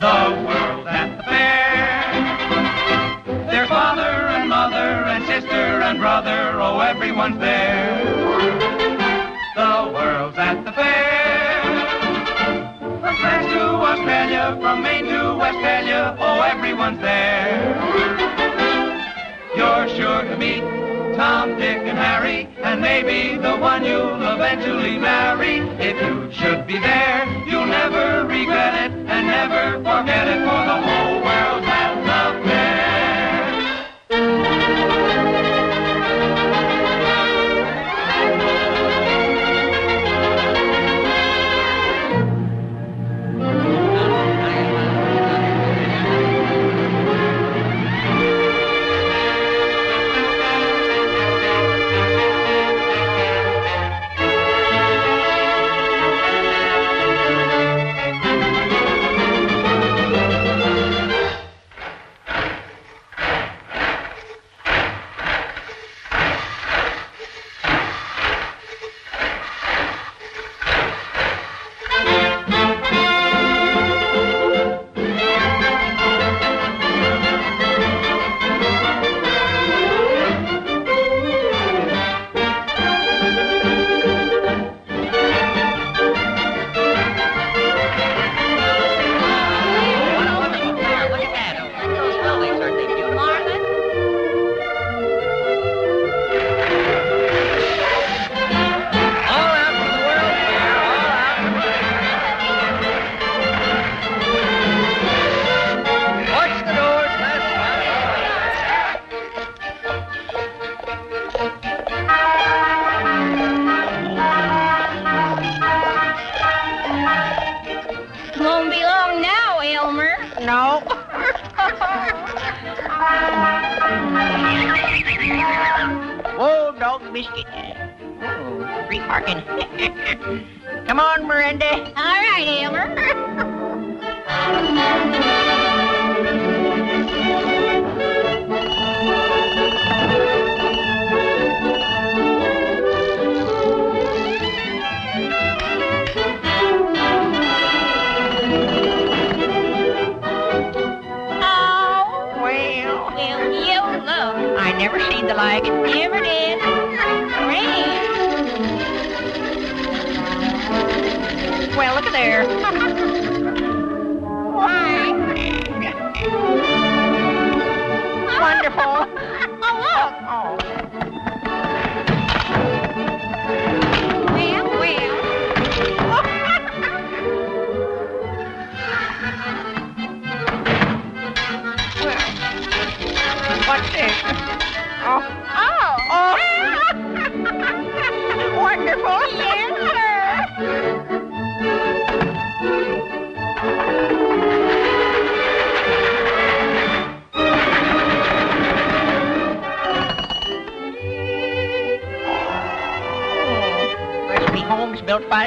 The world at the fair. There's father and mother and sister and brother, oh, everyone's there. The world's at the fair. From France to Australia, from Maine to Westphalia, oh, everyone's there. You're sure to meet Tom, Dick, and Harry, and maybe the one you'll eventually marry. If you should be there, you'll never regret it, never forget it, for the whole world's Dog biscuit. Oh, free parking. Come on, Miranda. All right, Elmer. look at there.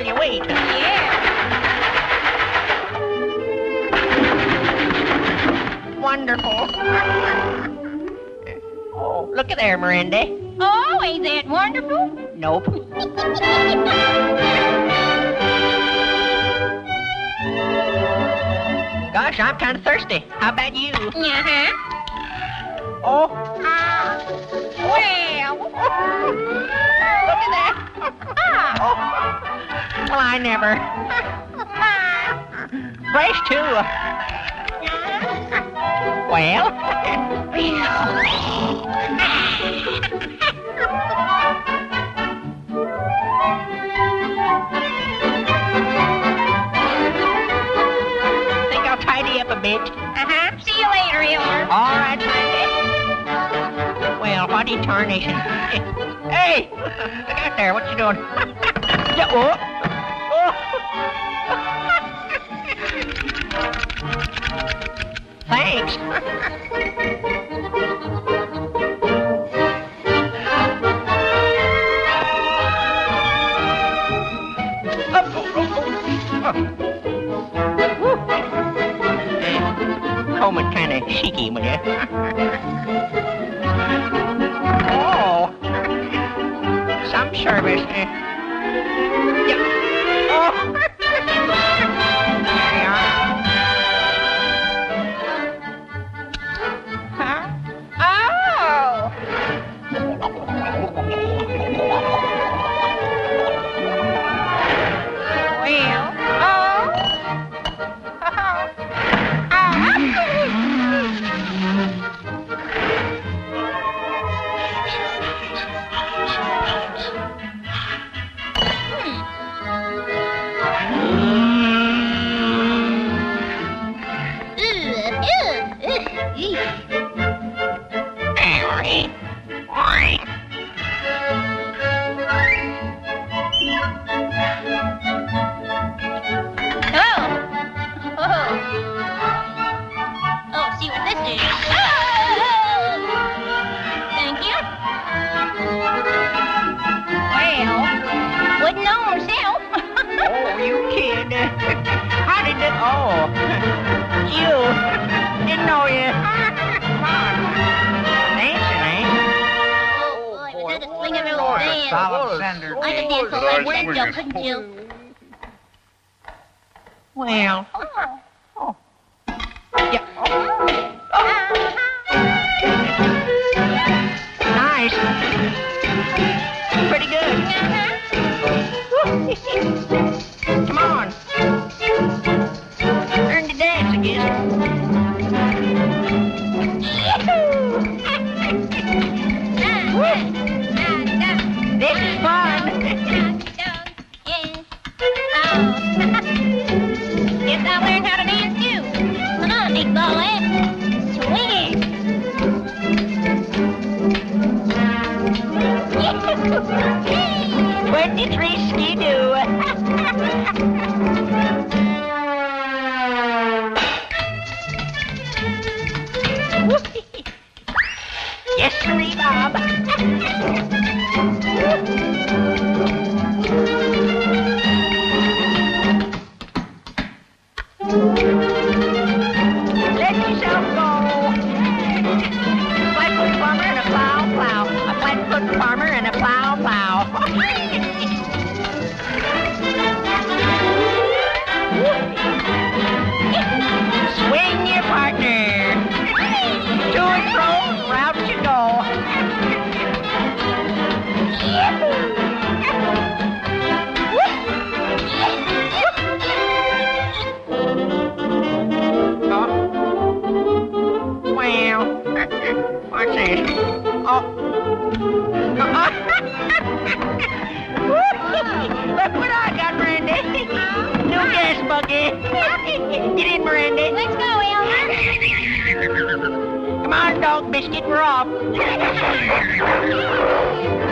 While you wait. Yeah. Wonderful. Oh, look at there, Miranda. Oh, ain't that wonderful? Nope. Gosh, I'm kind of thirsty. How about you? Uh-huh. Oh, Well. Look at that. Well, I never. Fresh, too. Well, think I'll tidy up a bit. Uh-huh. See you later, Elmer. All right, In tarnation? Hey, look out there. What you doing? Yeah, oh. Oh. Thanks. Eh, kind of cheeky, will you? service. eh. Yeah. Oh. sorry. Going to dance all Lord, like that, swingers. Jill. Jill. Well, Oh. yeah. Oh. Nice. Pretty good. 23 Skidoo. yes, Bob. Buggy. Get in, Randy. Let's go, Elmer. Come on, dog biscuit, we're off.